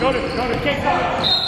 Go to, go to kick off.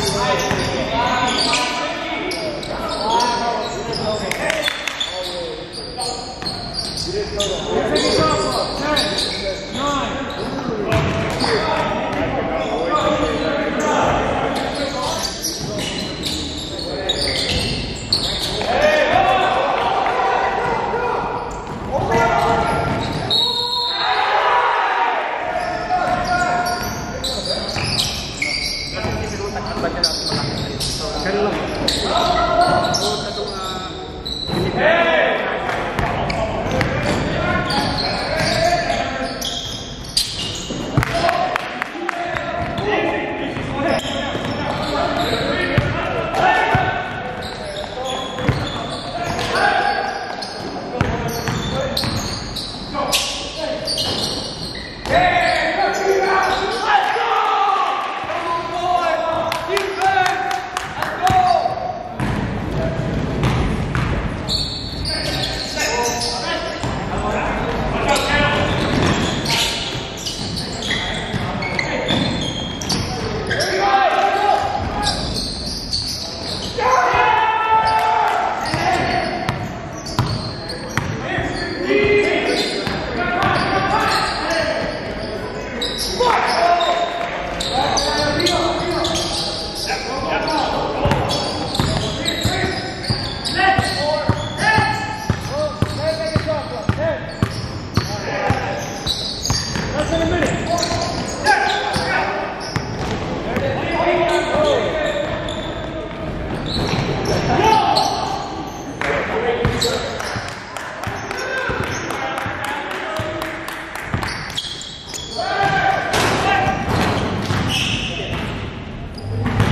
Thank you. Yeah!